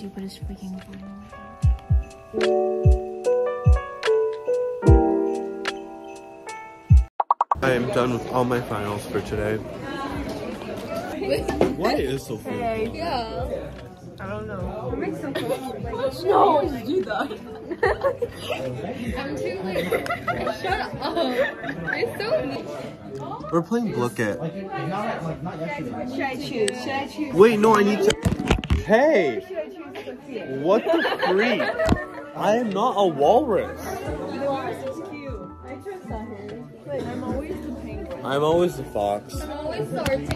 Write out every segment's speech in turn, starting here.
stupidest freaking I am done with all my finals for today. Why is so full? We're playing Blooket. Should I choose? Should I choose? Wait, no, I need to. Hey! What the freak? I am not a walrus. I'm always the fox. Always the Arctic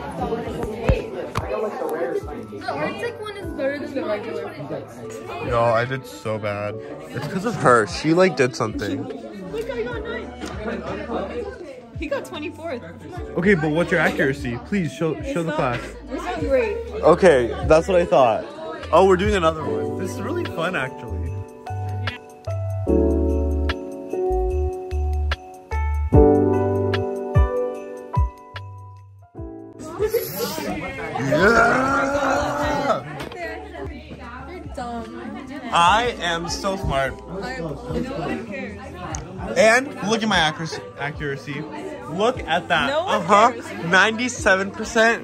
The Arctic one is better than the regular one. Yo, I did so bad. It's because of her. She like did something. Look, I got nine. He got 24th. Okay, but what's your accuracy? Please show show the class. It's not great. Okay, that's what I thought. Oh, we're doing another one. This is really fun, actually. Yeah! You're dumb. I am so smart. And look at my accuracy. accuracy. Look at that. No uh huh. 97%,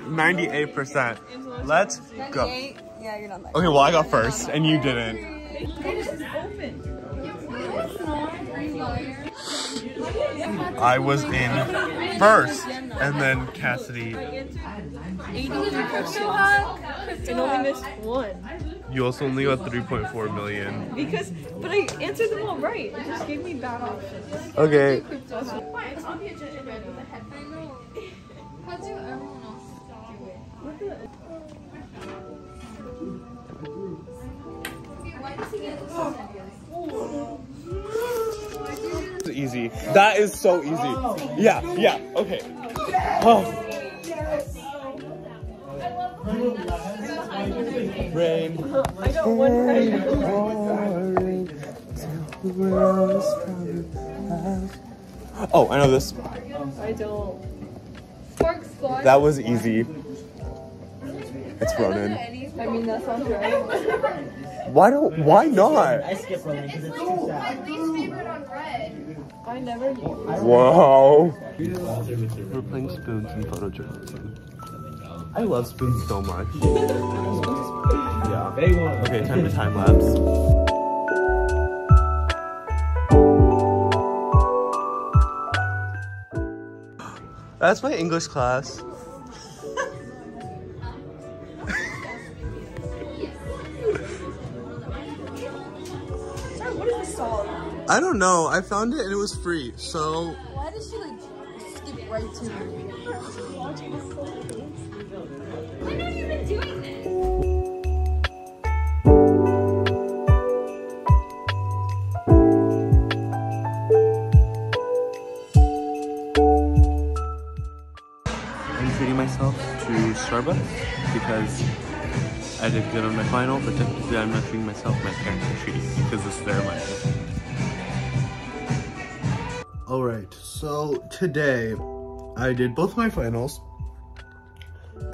98%. Let's go. Yeah, you're not. Okay, well, I got first, and you didn't. I was in first, and then Cassidy. And only missed one. You also only got 3.4 million. Because, but I answered them all right. It just gave me bad options. Okay. How do everyone else do it? Why does he get It's easy. That is so easy. Yeah, yeah, okay. Oh. Rain. I got one right. Oh, I know this. I don't. Spark Squad? That was easy. It's Ronan. I mean, that sounds right. Why don't? Why not? I skip running because it's too sad. I never use Whoa. We're playing spoons and photojournalism. I love spoons so much. yeah. They won't. Okay, time to time lapse. That's my English class. I don't know. I found it and it was free. So Why did she like skip right to it? When have you been doing this? I'm treating myself to Starbucks because I did good on my final, but technically I'm not treating myself. My parents are treating me because it's their money. Right, so today I did both my finals,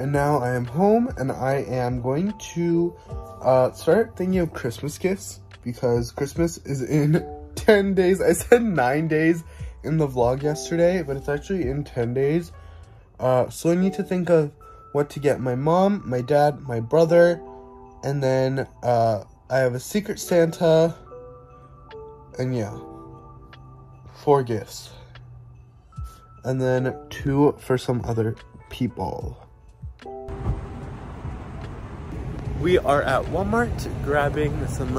and now I am home, and I am going to uh, start thinking of Christmas gifts because Christmas is in 10 days. I said nine days in the vlog yesterday, but it's actually in 10 days. Uh, so I need to think of what to get my mom, my dad, my brother, and then uh, I have a Secret Santa, and yeah, four gifts, and then two for some other people. We are at Walmart grabbing some,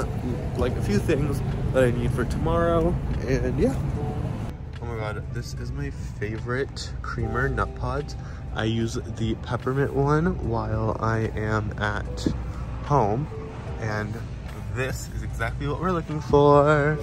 like a few things that I need for tomorrow, and yeah. Oh my god, this is my favorite creamer, Nut Pods. I use the peppermint one while I am at home, and this is exactly what we're looking for.